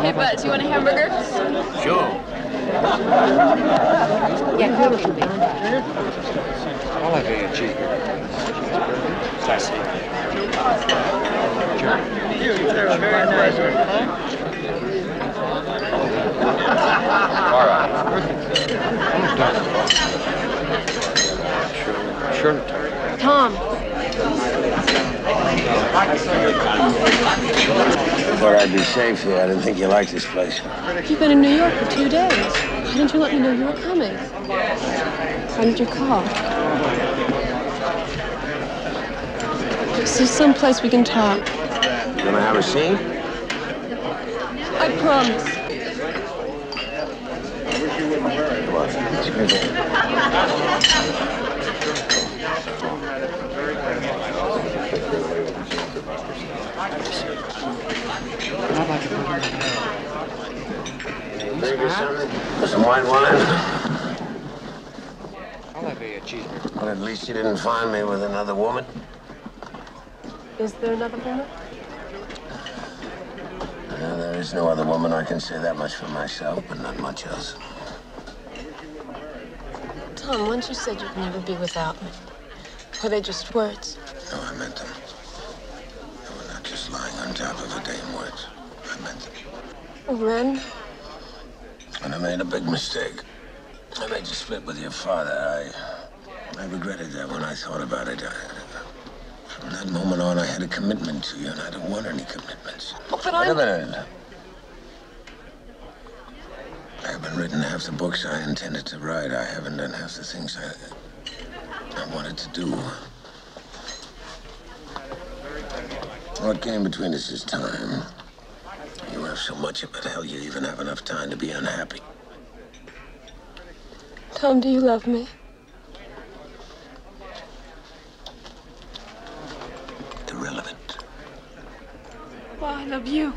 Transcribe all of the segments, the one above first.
Hey, Buzz, you want a hamburger? Sure. Yeah, cook it. I'll have a cheeseburger. Sassy. All right. Sure. Sure. Tom, Thought I'd be safe here. I didn't think you liked this place. you've been in New York for two days. Why didn't you let me know you were coming? Why did you call? Is there some place we can talk? You gonna have a scene? I promise. Come on me. Maybe something? Some white wine? I'll have a cheeseburger. Well, at least you didn't find me with another woman. Is there another woman? Uh, there is no other woman. I can say that much for myself, but not much else. Tom, once you said you'd never be without me. Were they just words? No, I meant them. They were not just lying on top of a dame words. I meant them. Ren, And I made a big mistake. I made you split with your father. I, I regretted that when I thought about it. I, from that moment on, I had a commitment to you, and I don't want any commitments. Oh, but Wait a I'm... minute. I haven't written half the books I intended to write. I haven't done half the things I, I wanted to do. What came between us is time. So much of it, hell, you even have enough time to be unhappy. Tom, do you love me? Irrelevant. Well, I love you.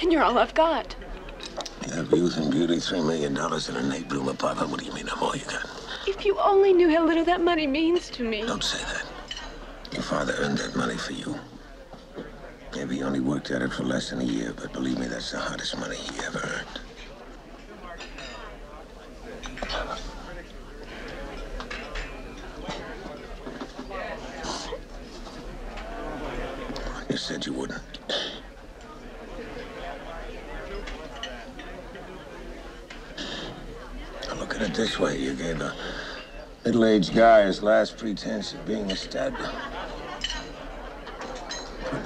And you're all I've got. You have youth and beauty, three million dollars and a Nate Bloom apartment. What do you mean I'm all you got? If you only knew how little that money means to me. Don't say that. Your father earned that money for you. He only worked at it for less than a year, but believe me, that's the hardest money he ever earned. You said you wouldn't. Now look at it this way. You gave a middle-aged guy his last pretense of being a stud.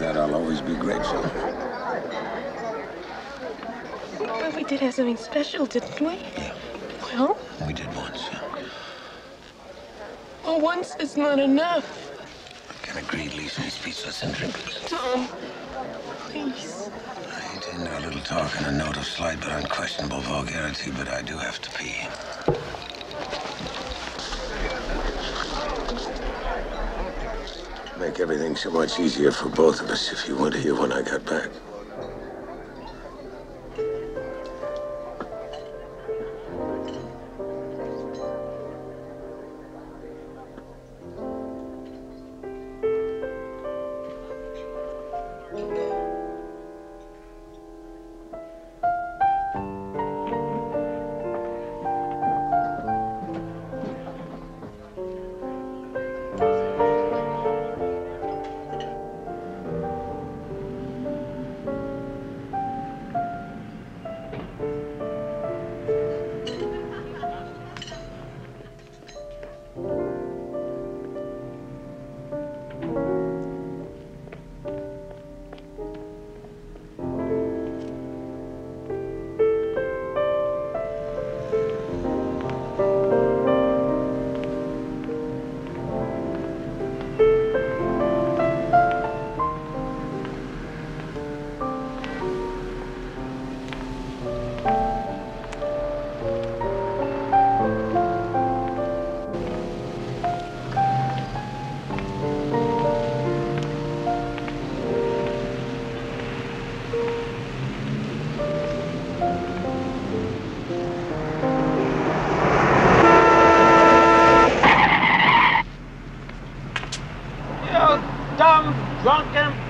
That, I'll always be grateful. But we did have something special, didn't we? Yeah, Well, we did once. well, once is not enough. I can agree, leaves me speechless and drinkless. Tom, please. I hate to end our little talk on a note of slight but unquestionable vulgarity, but I do have to pee. Make everything so much easier for both of us if you weren't here when I got back.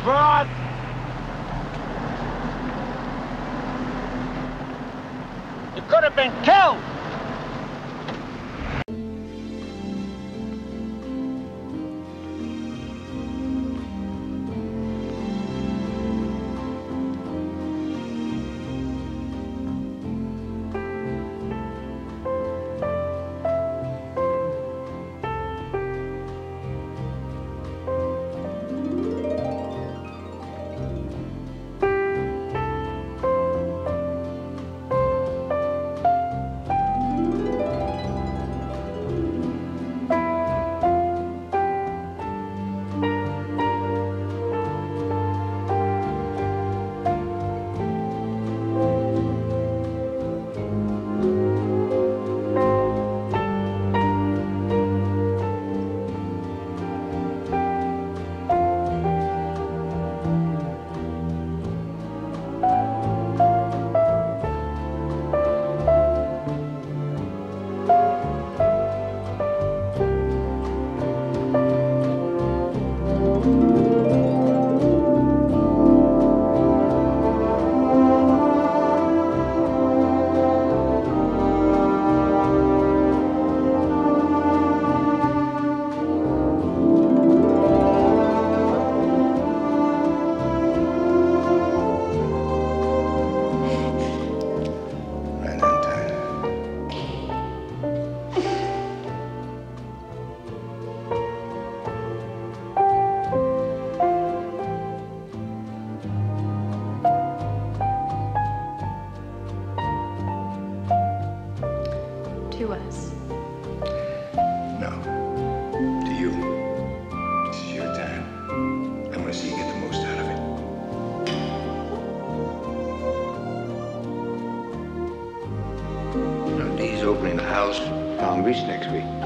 broad you could have been killed. us. No. To you. This is your time. I want to see you get the most out of it. Now, Dee's opening the house Palm Beach next week.